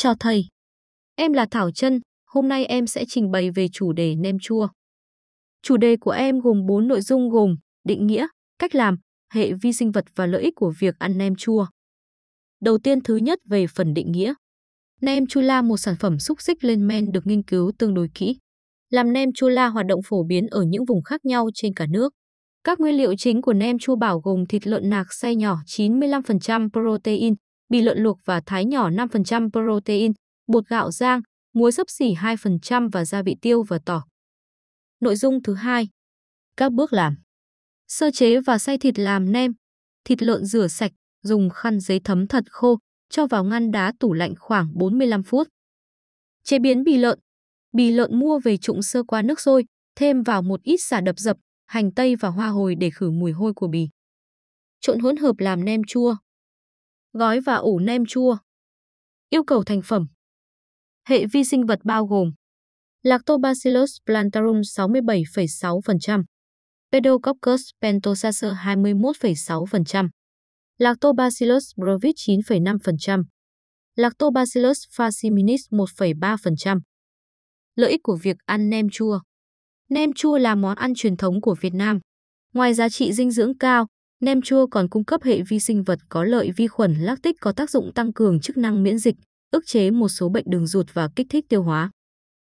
cho thầy, em là Thảo Trân, hôm nay em sẽ trình bày về chủ đề nem chua. Chủ đề của em gồm 4 nội dung gồm định nghĩa, cách làm, hệ vi sinh vật và lợi ích của việc ăn nem chua. Đầu tiên thứ nhất về phần định nghĩa. Nem chua la một sản phẩm xúc xích lên men được nghiên cứu tương đối kỹ. Làm nem chua la hoạt động phổ biến ở những vùng khác nhau trên cả nước. Các nguyên liệu chính của nem chua bảo gồm thịt lợn nạc xay nhỏ 95% protein, bì lợn luộc và thái nhỏ 5% protein, bột gạo rang, muối sấp xỉ 2% và gia vị tiêu và tỏi. Nội dung thứ hai. Các bước làm. Sơ chế và xay thịt làm nem. Thịt lợn rửa sạch, dùng khăn giấy thấm thật khô, cho vào ngăn đá tủ lạnh khoảng 45 phút. Chế biến bì lợn. Bì lợn mua về trụng sơ qua nước sôi, thêm vào một ít xả đập dập, hành tây và hoa hồi để khử mùi hôi của bì. Trộn hỗn hợp làm nem chua. Gói và ủ nem chua. Yêu cầu thành phẩm. Hệ vi sinh vật bao gồm Lactobacillus plantarum 67,6%, Pedococcus pentosacer 21,6%, Lactobacillus brevis 9,5%, Lactobacillus faciminis 1,3%. Lợi ích của việc ăn nem chua Nem chua là món ăn truyền thống của Việt Nam. Ngoài giá trị dinh dưỡng cao, nem chua còn cung cấp hệ vi sinh vật có lợi vi khuẩn lactic có tác dụng tăng cường chức năng miễn dịch, ức chế một số bệnh đường ruột và kích thích tiêu hóa.